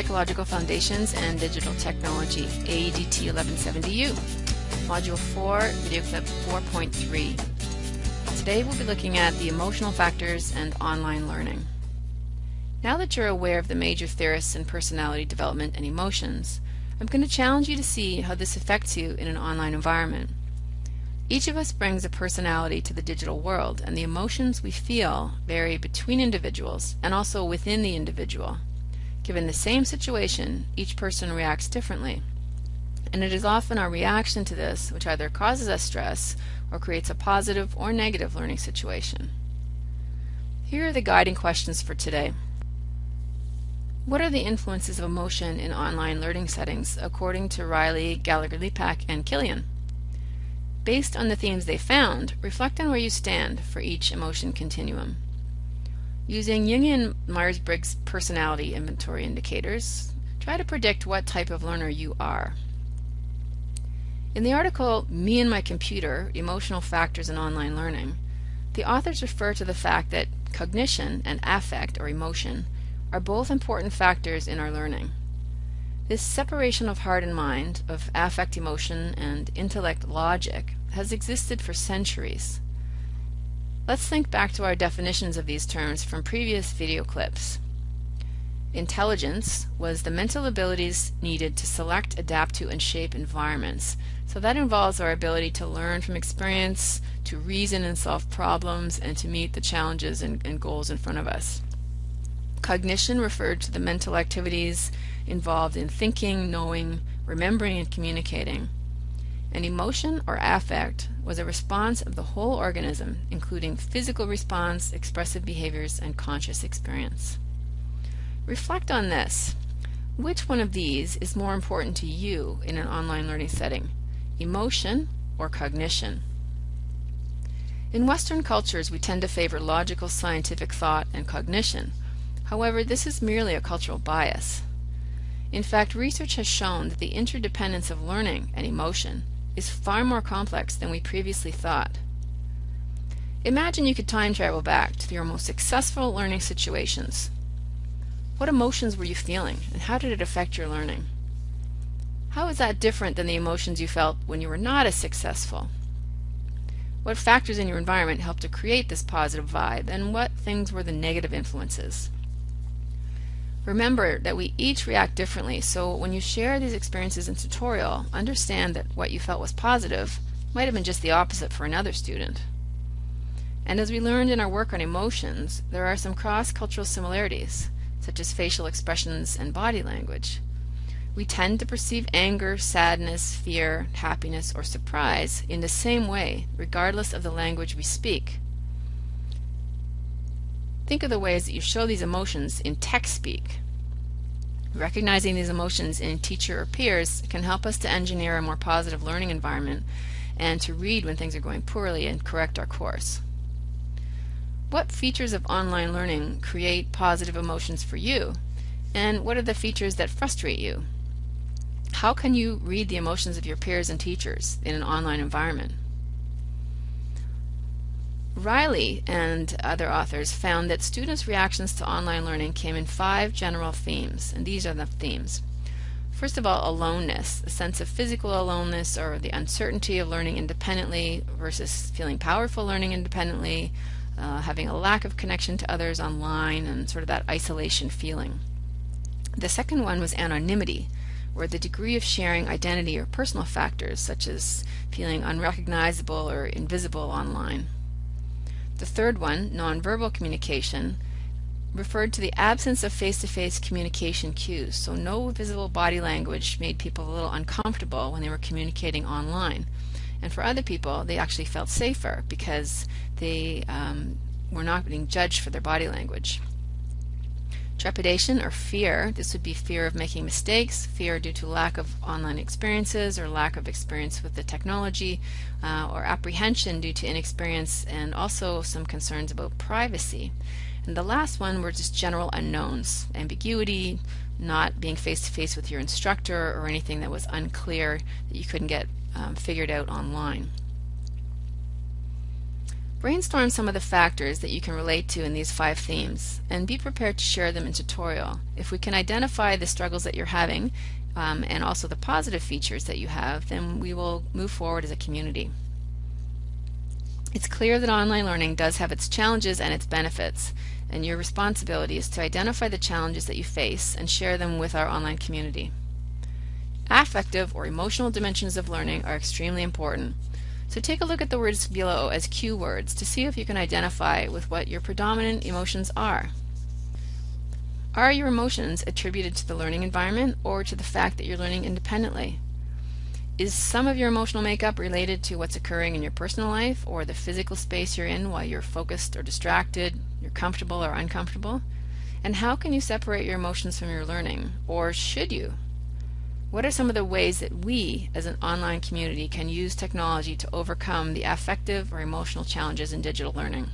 Psychological Foundations and Digital Technology, AEDT 1170U. Module 4, Video Clip 4.3. Today we'll be looking at the emotional factors and online learning. Now that you're aware of the major theorists in personality development and emotions, I'm going to challenge you to see how this affects you in an online environment. Each of us brings a personality to the digital world, and the emotions we feel vary between individuals and also within the individual. Given the same situation, each person reacts differently. And it is often our reaction to this which either causes us stress or creates a positive or negative learning situation. Here are the guiding questions for today. What are the influences of emotion in online learning settings according to Reilly, Gallagher Lepak, and Killion? Based on the themes they found, reflect on where you stand for each emotion continuum. Using Jungian Myers-Briggs personality inventory indicators, try to predict what type of learner you are. In the article Me and My Computer, Emotional Factors in Online Learning, the authors refer to the fact that cognition and affect or emotion are both important factors in our learning. This separation of heart and mind, of affect emotion and intellect logic, has existed for centuries. Let's think back to our definitions of these terms from previous video clips. Intelligence was the mental abilities needed to select, adapt to, and shape environments. So that involves our ability to learn from experience, to reason and solve problems, and to meet the challenges and, and goals in front of us. Cognition referred to the mental activities involved in thinking, knowing, remembering, and communicating. An emotion or affect was a response of the whole organism, including physical response, expressive behaviors, and conscious experience. Reflect on this. Which one of these is more important to you in an online learning setting, emotion or cognition? In Western cultures, we tend to favor logical scientific thought and cognition. However, this is merely a cultural bias. In fact, research has shown that the interdependence of learning and emotion is far more complex than we previously thought. Imagine you could time travel back to your most successful learning situations. What emotions were you feeling, and how did it affect your learning? How is that different than the emotions you felt when you were not as successful? What factors in your environment helped to create this positive vibe, and what things were the negative influences? Remember that we each react differently, so when you share these experiences in tutorial, understand that what you felt was positive might have been just the opposite for another student. And as we learned in our work on emotions, there are some cross-cultural similarities, such as facial expressions and body language. We tend to perceive anger, sadness, fear, happiness, or surprise in the same way, regardless of the language we speak. Think of the ways that you show these emotions in text speak. Recognizing these emotions in teacher or peers can help us to engineer a more positive learning environment and to read when things are going poorly and correct our course. What features of online learning create positive emotions for you? And what are the features that frustrate you? How can you read the emotions of your peers and teachers in an online environment? Reilly and other authors found that students' reactions to online learning came in five general themes, and these are the themes. First of all, aloneness, a sense of physical aloneness or the uncertainty of learning independently versus feeling powerful learning independently, uh, having a lack of connection to others online, and sort of that isolation feeling. The second one was anonymity, where the degree of sharing identity or personal factors, such as feeling unrecognizable or invisible online. The third one, nonverbal communication, referred to the absence of face-to-face communication cues. So no visible body language made people a little uncomfortable when they were communicating online. And for other people, they actually felt safer because they um, were not being judged for their body language. Trepidation or fear, this would be fear of making mistakes, fear due to lack of online experiences or lack of experience with the technology, uh, or apprehension due to inexperience, and also some concerns about privacy. And the last one were just general unknowns, ambiguity, not being face to face with your instructor, or anything that was unclear that you couldn't get um, figured out online. Brainstorm some of the factors that you can relate to in these five themes and be prepared to share them in tutorial. If we can identify the struggles that you're having um, and also the positive features that you have, then we will move forward as a community. It's clear that online learning does have its challenges and its benefits, and your responsibility is to identify the challenges that you face and share them with our online community. Affective or emotional dimensions of learning are extremely important. So take a look at the words below as cue words to see if you can identify with what your predominant emotions are. Are your emotions attributed to the learning environment or to the fact that you're learning independently? Is some of your emotional makeup related to what's occurring in your personal life or the physical space you're in while you're focused or distracted, you're comfortable or uncomfortable? And how can you separate your emotions from your learning? Or should you? What are some of the ways that we, as an online community, can use technology to overcome the affective or emotional challenges in digital learning?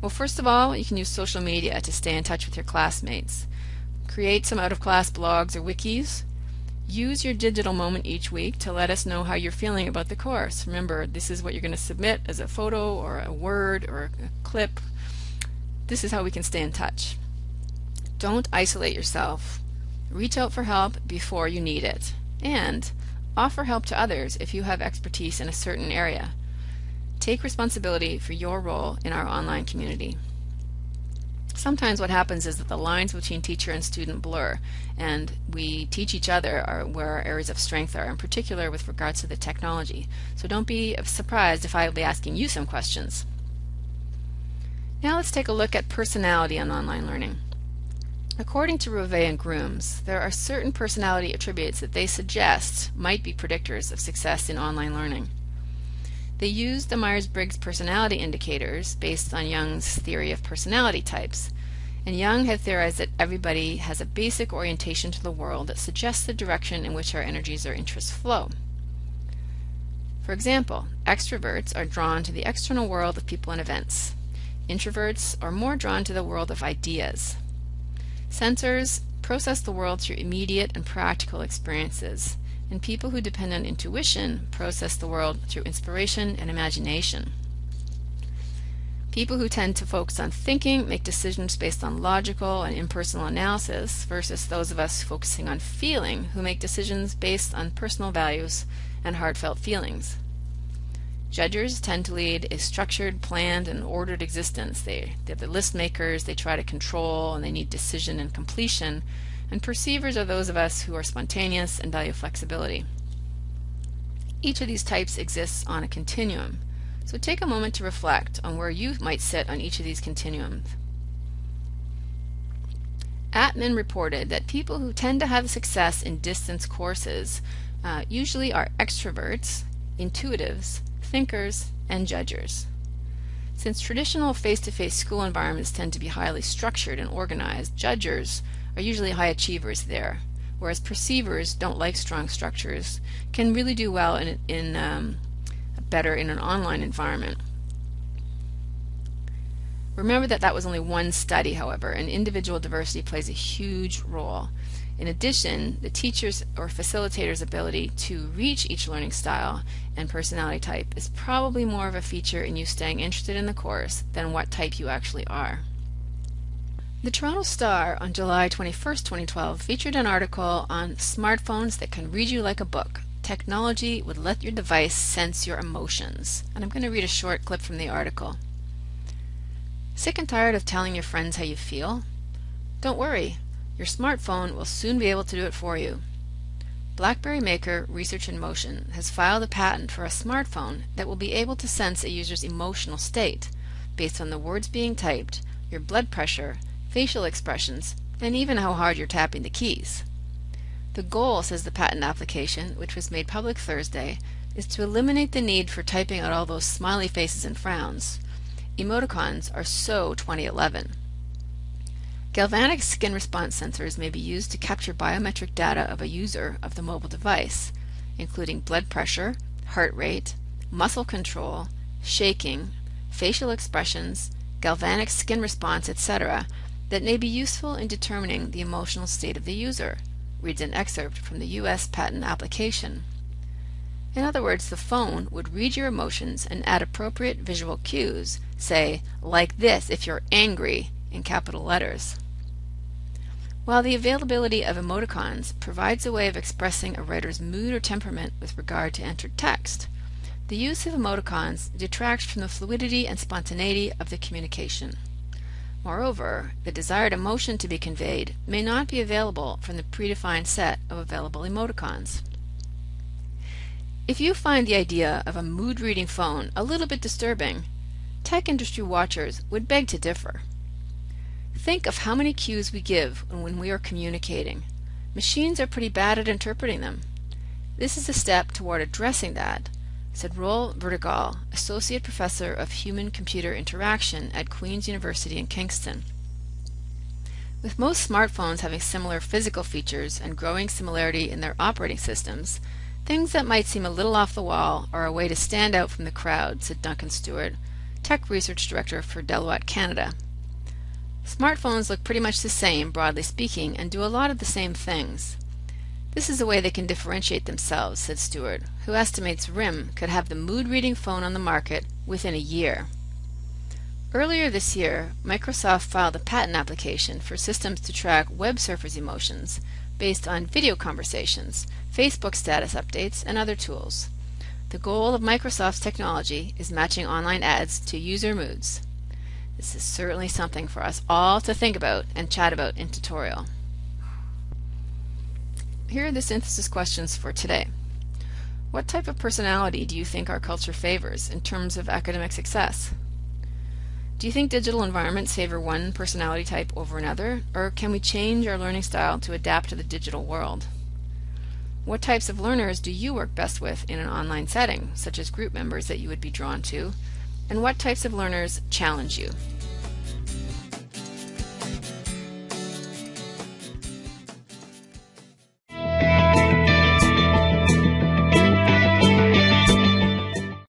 Well, first of all, you can use social media to stay in touch with your classmates. Create some out of class blogs or wikis Use your digital moment each week to let us know how you're feeling about the course. Remember, this is what you're going to submit as a photo or a word or a clip. This is how we can stay in touch. Don't isolate yourself. Reach out for help before you need it. And offer help to others if you have expertise in a certain area. Take responsibility for your role in our online community. Sometimes what happens is that the lines between teacher and student blur, and we teach each other where our areas of strength are, in particular with regards to the technology. So don't be surprised if I will be asking you some questions. Now let's take a look at personality and online learning. According to Rovai and Grooms, there are certain personality attributes that they suggest might be predictors of success in online learning. They used the Myers-Briggs personality indicators based on Jung's theory of personality types. And Jung had theorized that everybody has a basic orientation to the world that suggests the direction in which our energies or interests flow. For example, extroverts are drawn to the external world of people and events. Introverts are more drawn to the world of ideas. Sensors process the world through immediate and practical experiences and people who depend on intuition process the world through inspiration and imagination. People who tend to focus on thinking make decisions based on logical and impersonal analysis versus those of us focusing on feeling who make decisions based on personal values and heartfelt feelings. Judgers tend to lead a structured, planned, and ordered existence. They, they're the list makers, they try to control, and they need decision and completion, and perceivers are those of us who are spontaneous and value flexibility. Each of these types exists on a continuum, so take a moment to reflect on where you might sit on each of these continuums. Atman reported that people who tend to have success in distance courses uh, usually are extroverts, intuitives, thinkers, and judgers. Since traditional face-to-face -face school environments tend to be highly structured and organized, judgers are usually high achievers there, whereas perceivers don't like strong structures, can really do well in, in um, better in an online environment. Remember that that was only one study, however, and individual diversity plays a huge role. In addition, the teacher's or facilitator's ability to reach each learning style and personality type is probably more of a feature in you staying interested in the course than what type you actually are. The Toronto Star on July 21, 2012 featured an article on smartphones that can read you like a book. Technology would let your device sense your emotions. And I'm going to read a short clip from the article. Sick and tired of telling your friends how you feel? Don't worry, your smartphone will soon be able to do it for you. BlackBerry maker Research in Motion has filed a patent for a smartphone that will be able to sense a user's emotional state based on the words being typed, your blood pressure, facial expressions, and even how hard you're tapping the keys. The goal, says the patent application, which was made public Thursday, is to eliminate the need for typing out all those smiley faces and frowns. Emoticons are so 2011. Galvanic skin response sensors may be used to capture biometric data of a user of the mobile device, including blood pressure, heart rate, muscle control, shaking, facial expressions, galvanic skin response, etc., that may be useful in determining the emotional state of the user, reads an excerpt from the U.S. patent application. In other words, the phone would read your emotions and add appropriate visual cues, say, like this if you're angry, in capital letters. While the availability of emoticons provides a way of expressing a writer's mood or temperament with regard to entered text, the use of emoticons detracts from the fluidity and spontaneity of the communication. Moreover, the desired emotion to be conveyed may not be available from the predefined set of available emoticons. If you find the idea of a mood reading phone a little bit disturbing, tech industry watchers would beg to differ. Think of how many cues we give when we are communicating. Machines are pretty bad at interpreting them. This is a step toward addressing that said Roel Vertegaal, Associate Professor of Human Computer Interaction at Queen's University in Kingston. With most smartphones having similar physical features and growing similarity in their operating systems, things that might seem a little off the wall are a way to stand out from the crowd, said Duncan Stewart, Tech Research Director for Deloitte Canada. Smartphones look pretty much the same, broadly speaking, and do a lot of the same things. This is a way they can differentiate themselves, said Stewart, who estimates RIM could have the mood reading phone on the market within a year. Earlier this year, Microsoft filed a patent application for systems to track web surfers' emotions based on video conversations, Facebook status updates, and other tools. The goal of Microsoft's technology is matching online ads to user moods. This is certainly something for us all to think about and chat about in tutorial. Here are the synthesis questions for today. What type of personality do you think our culture favors in terms of academic success? Do you think digital environments favor one personality type over another, or can we change our learning style to adapt to the digital world? What types of learners do you work best with in an online setting, such as group members that you would be drawn to, and what types of learners challenge you?